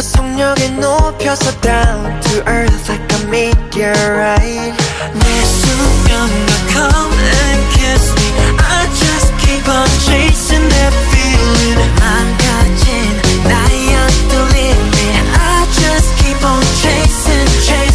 그 속력이 높여서 down to earth like a meteorite. 내 come and kiss me. I just keep on chasing that feeling. 망가진 나의 또 just keep on chasing, chasing.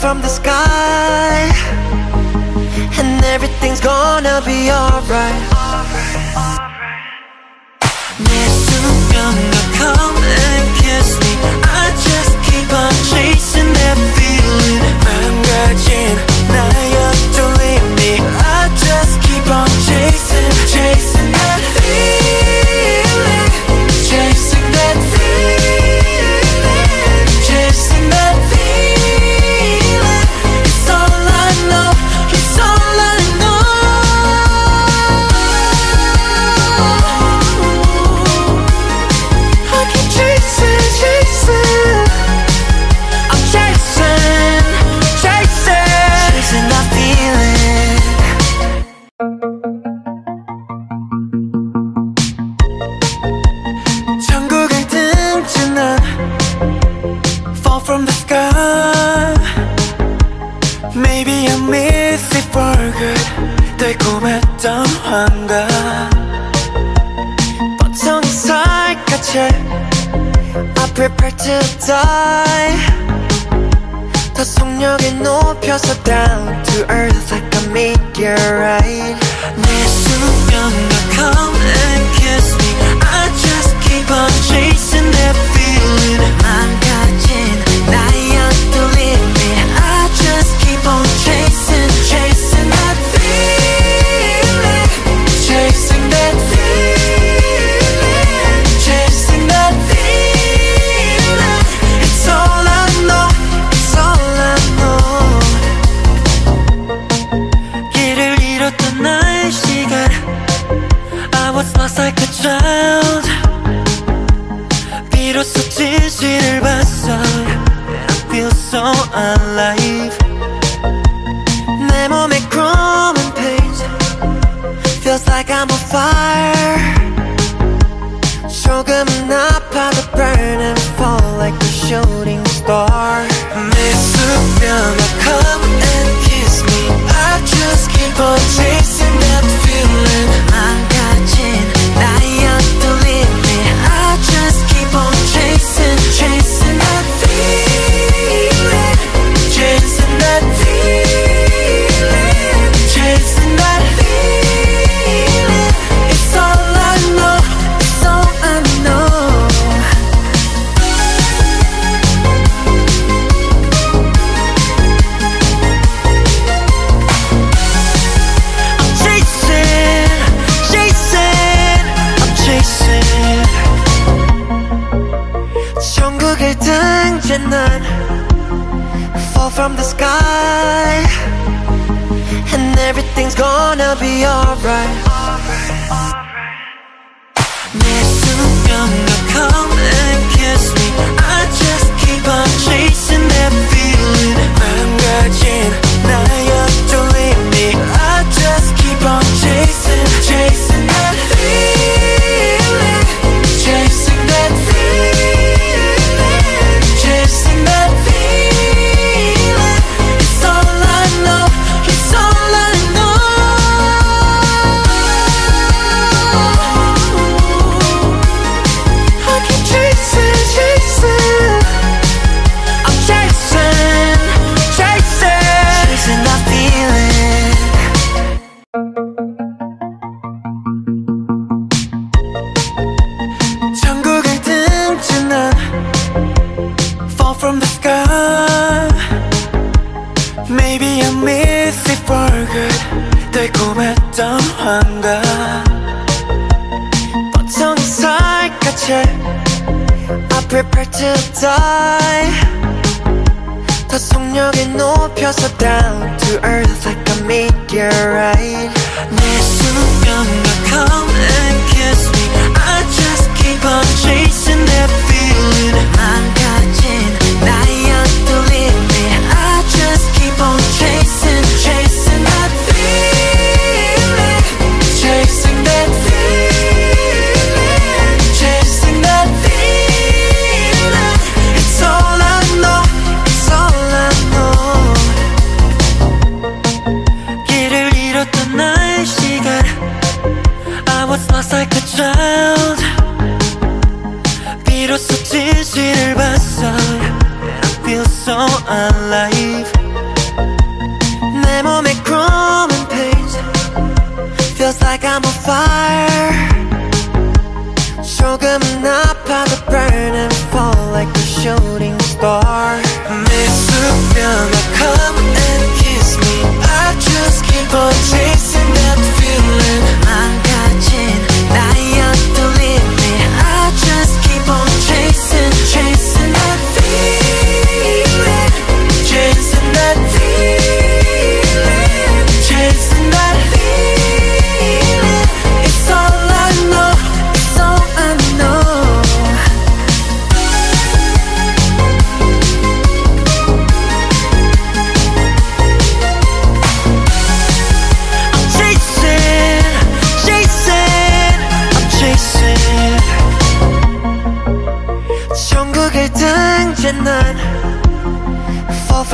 from the sky. And everything's gonna be alright. Come and kiss me. I just keep on chasing that feeling. 맘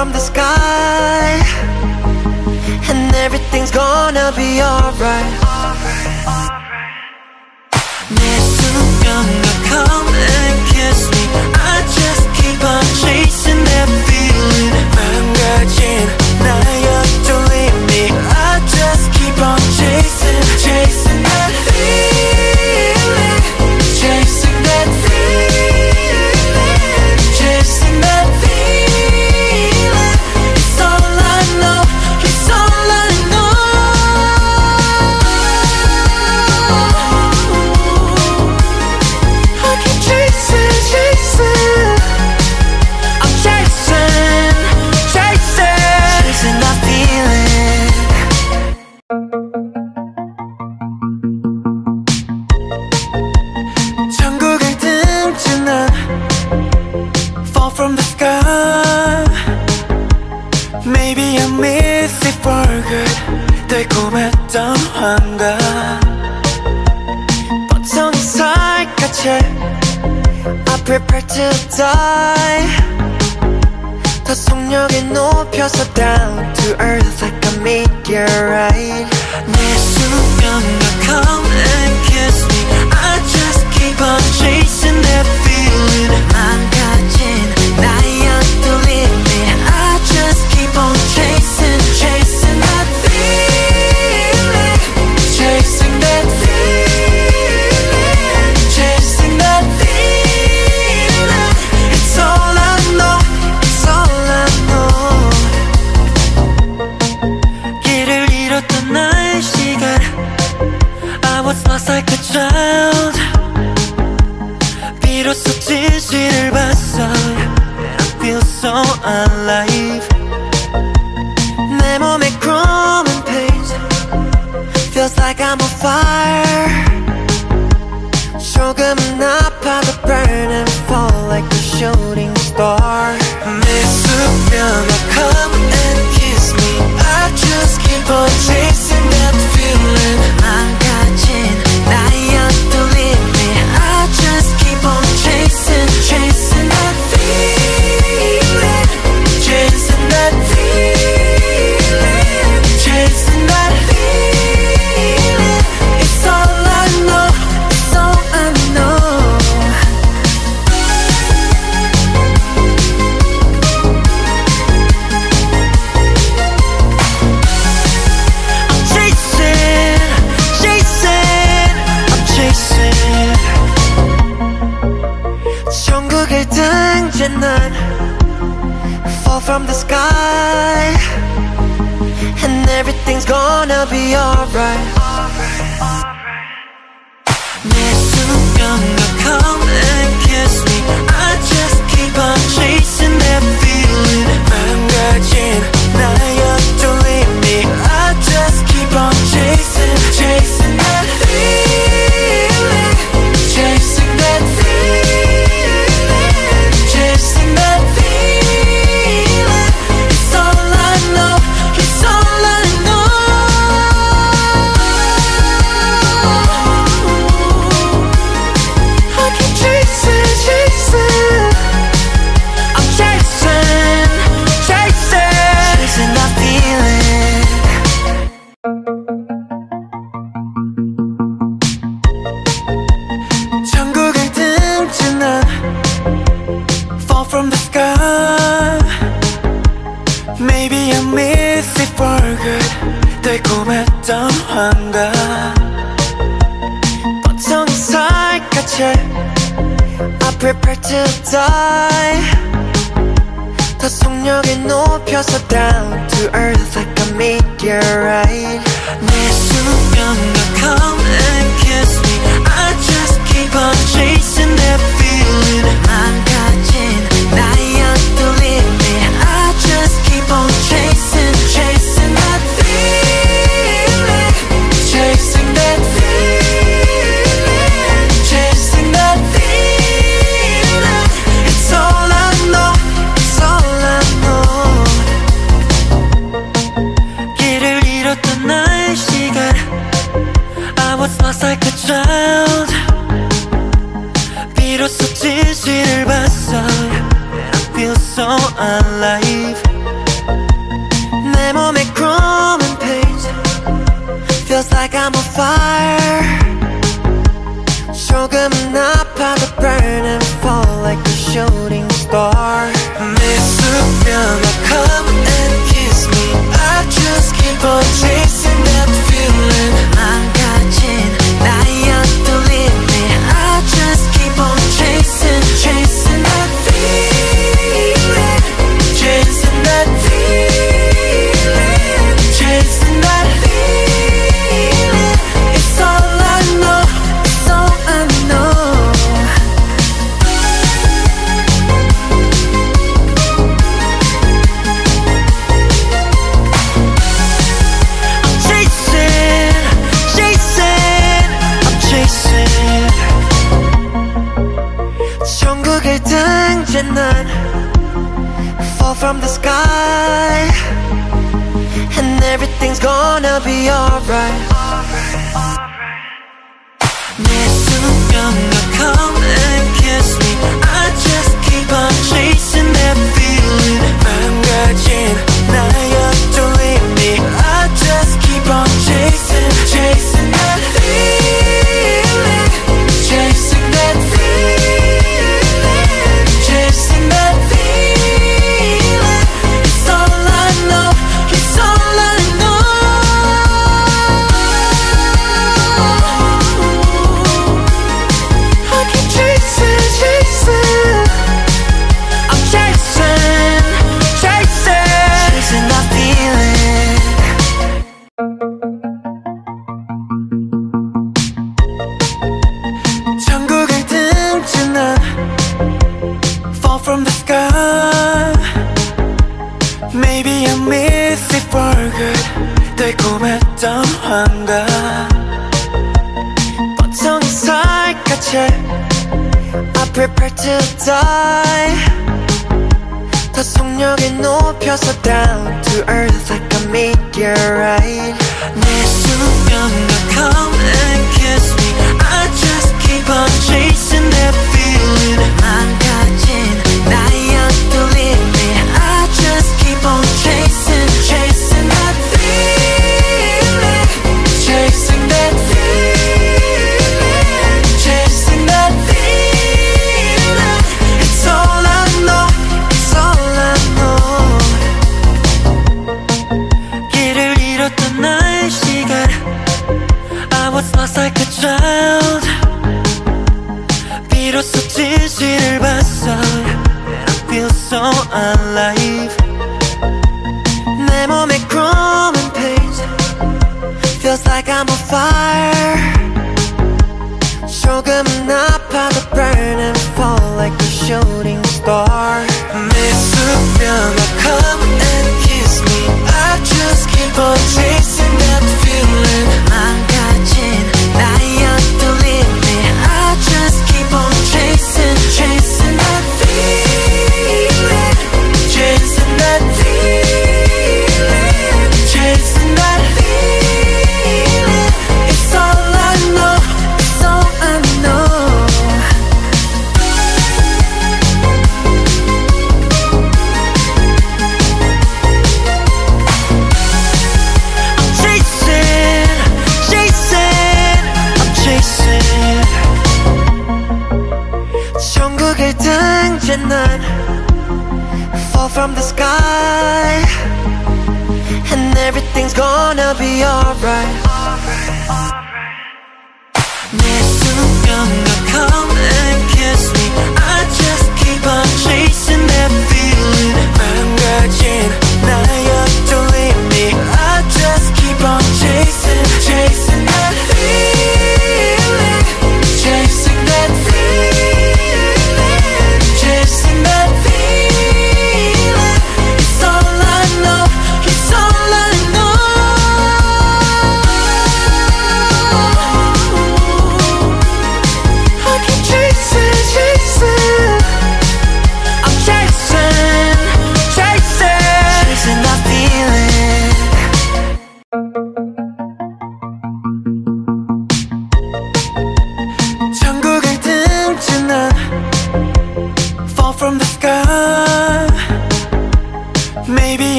from the sky, and everything's gonna be alright.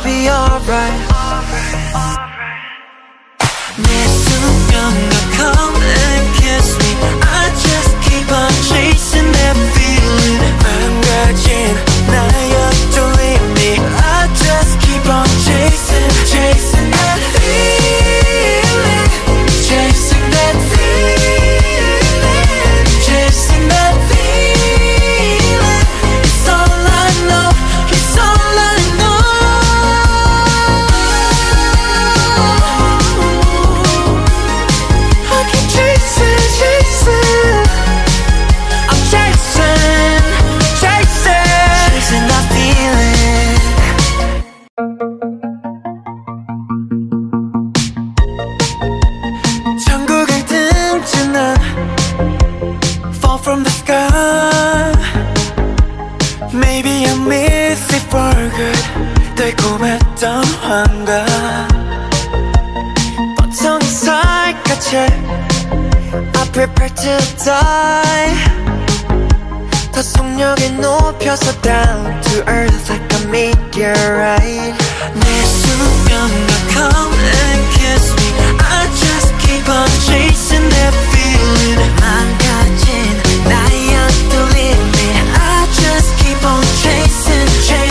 be alright. 속력이 높여서 down to earth like a meteorite. 내 수면과 come and kiss me. I just keep on chasing that feeling. 망가진 나의 또 limit I just keep on chasing, chasing.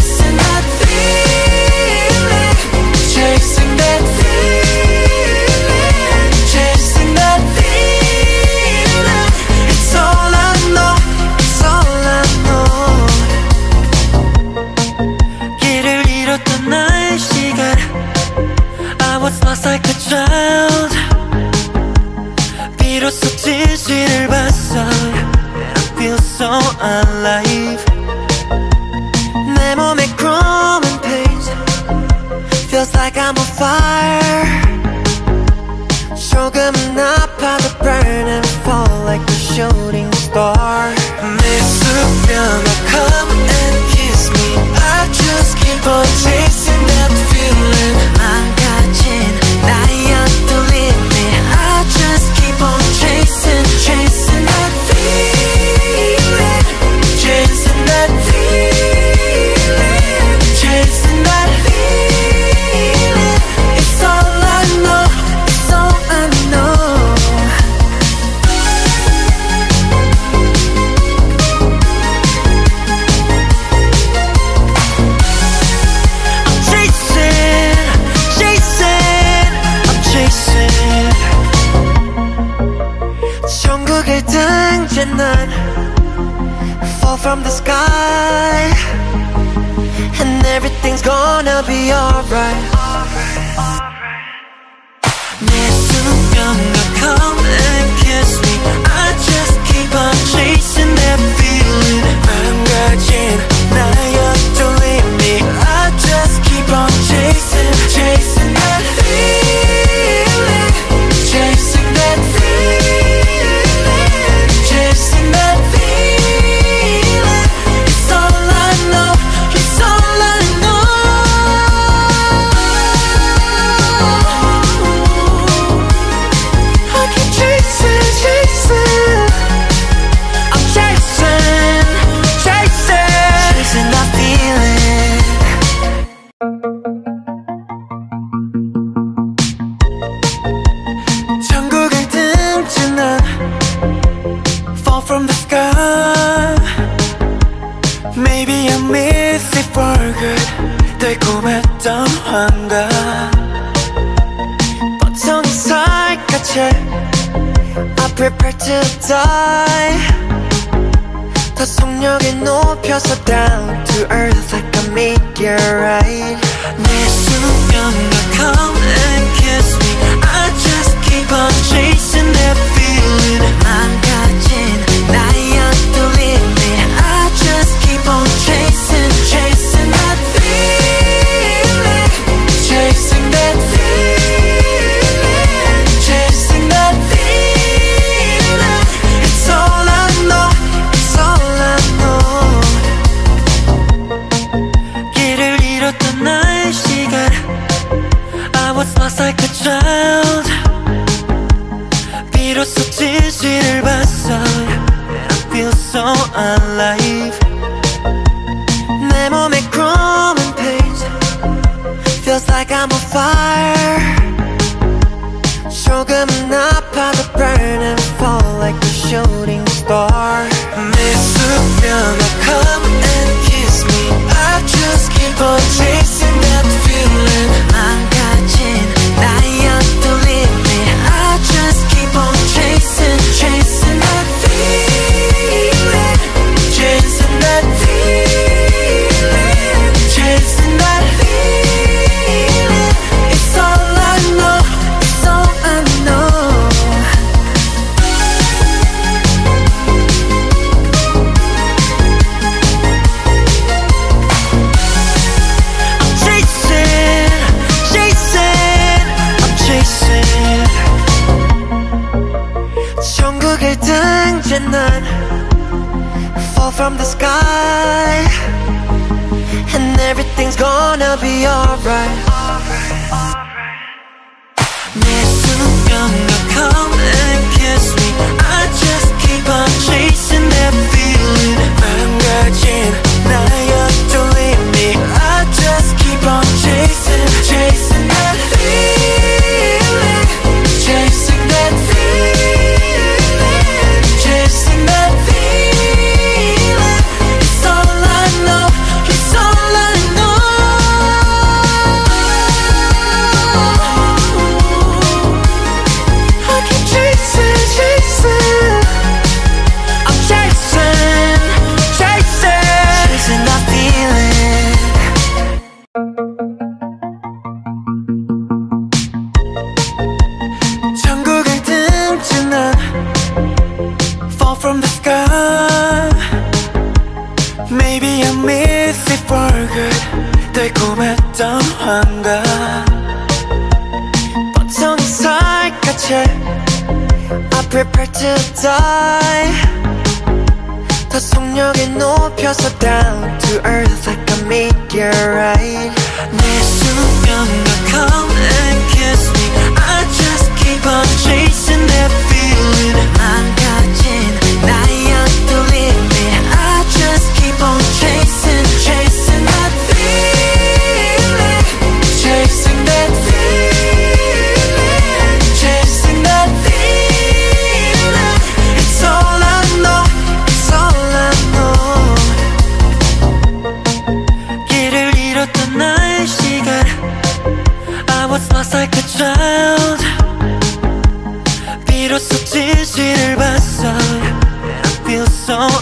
love danger I prepare to die. 더 속력을 높여서 down to earth like a meteorite 내 수면과 come and kiss me. I just keep on chasing that feeling.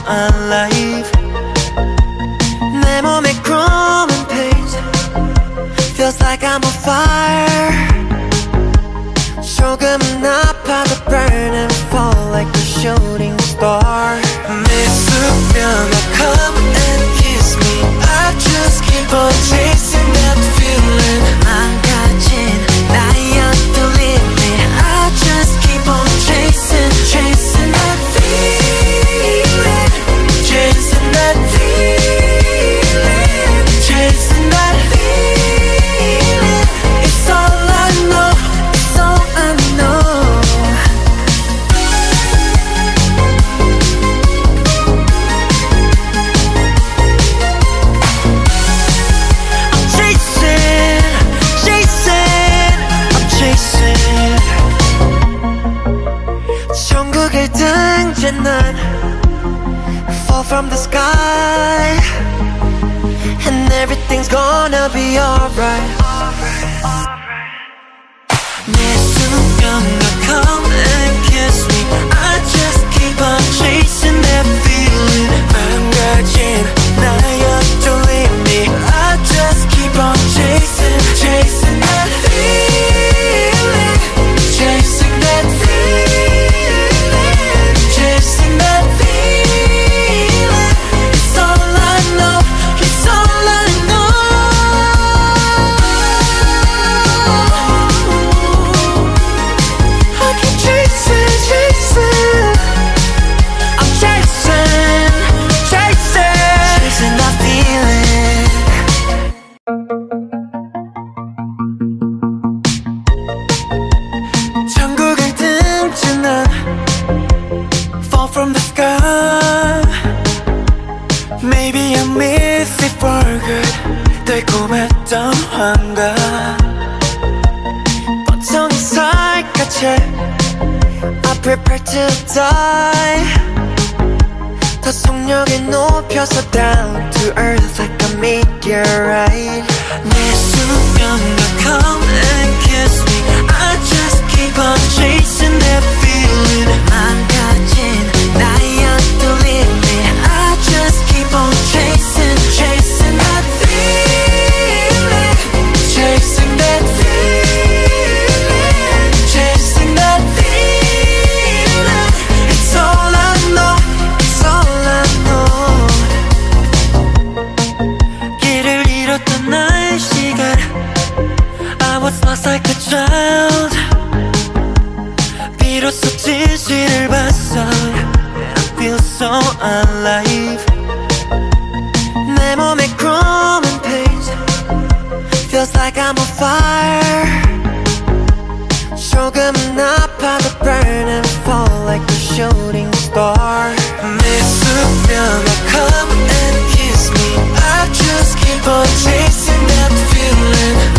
unlike gonna be alright. fire. like a shooting star. come and kiss me. I just keep on chasing that feeling.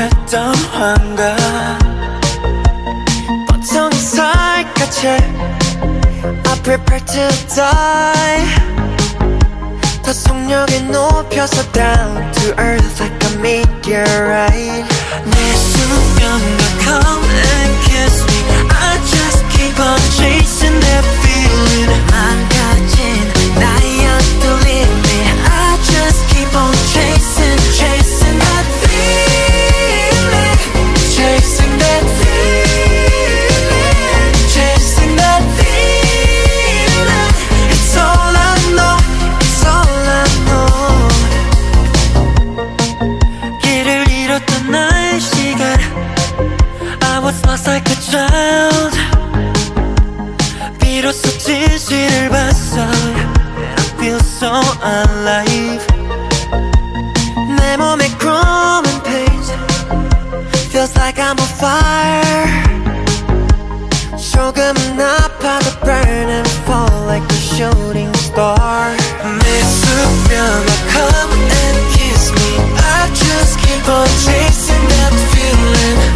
했던 환각. 뻗은 살갗에 I prepare to die 더 속력에 높여서 down to earth like a meteorite. 내 수면과 come and kiss me. I just keep on chasing that feeling. 망가진 나의 떨림 so alive. 내 몸에 chrome and paste. Feels like I'm on fire. 조금은 아파도 burn and fall like a shooting star. 내 수면 come and kiss me. I just keep on chasing that feeling.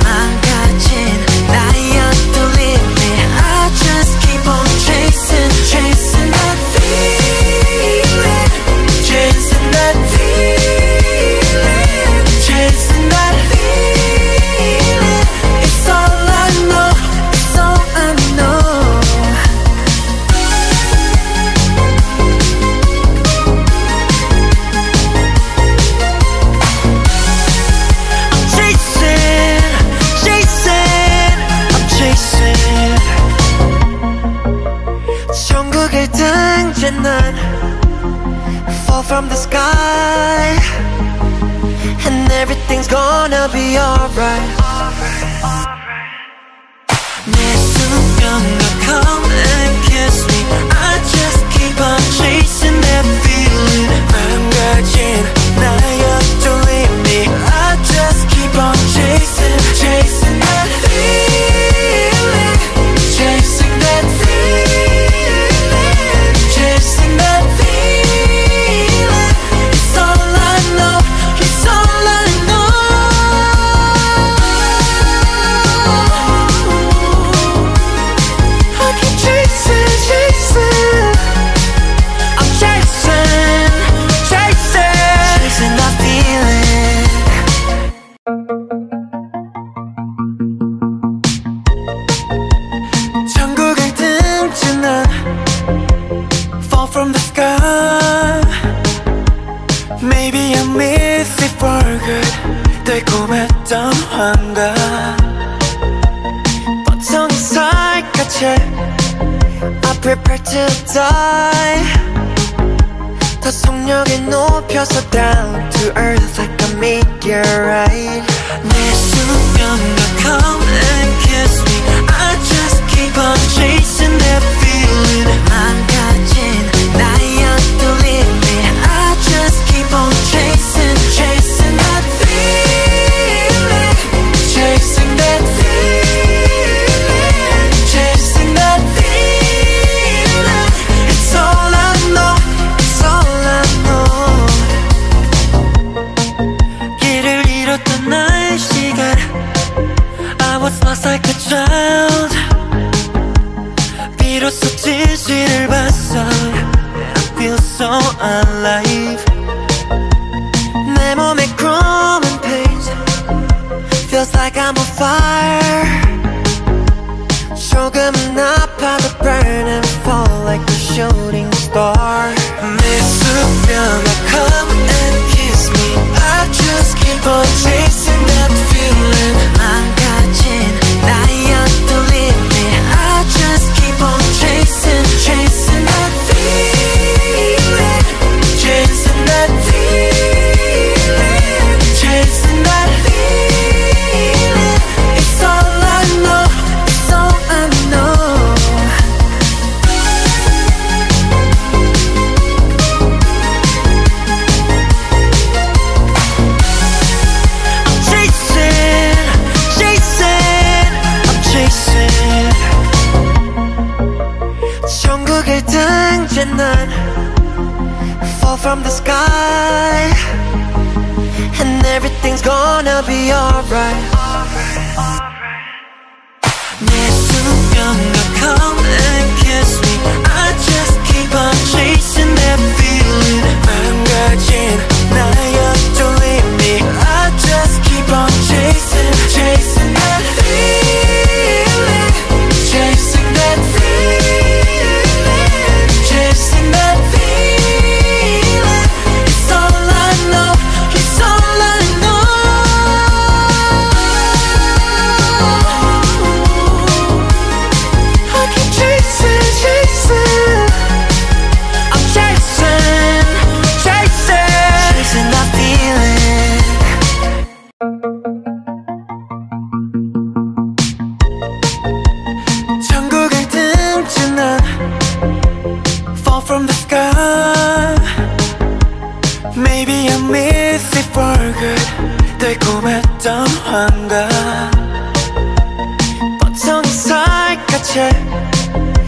everything's gonna be alright. 내 순간 너 fire. be alright. Good. 달콤했던 환각 뻗쳐온 살갗에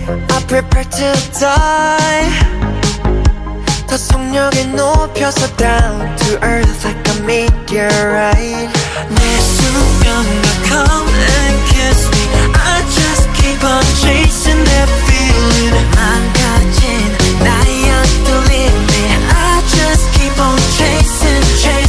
I prepare to die 더 속력에 높여서 down to earth like a meteorite. 내 수면 come and kiss me. I just keep on chasing that feeling. 망가진 나의 안 떨림에 I just keep on chasing, chasing.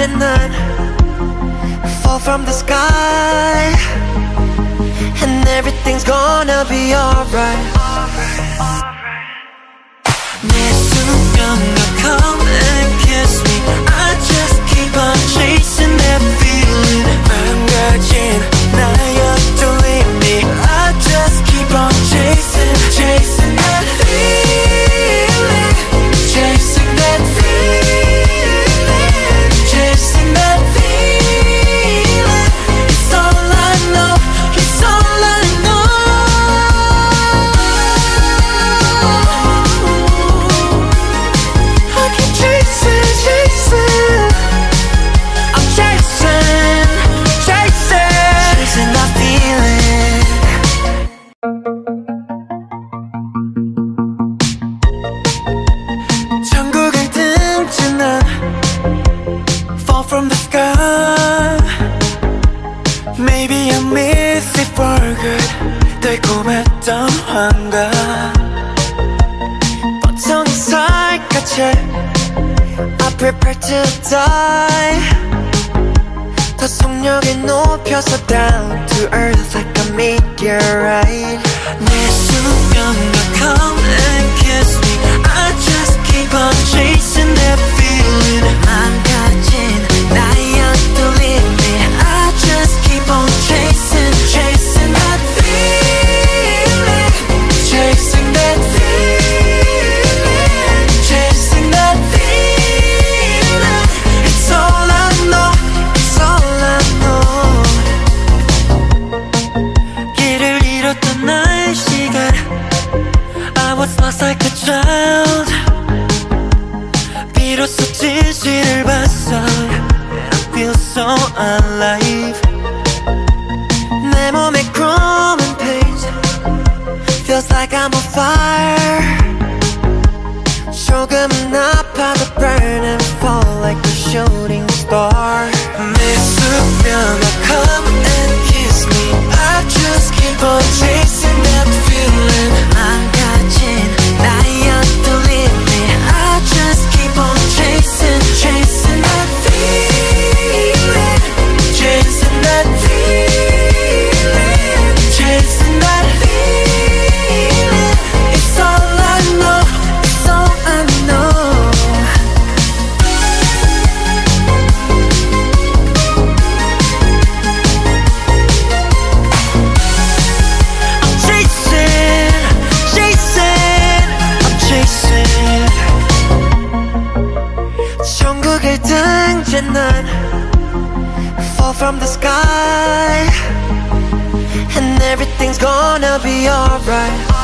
and fall from the sky And everything's gonna be alright. Come and kiss me. I just keep on chasing that feeling. I just keep on chasing, chasing that feeling. And I feel so alive. Feels like I'm on fire. fall like a shooting star. come and kiss me. I just keep on chasing that feeling. from the sky. And everything's gonna be alright.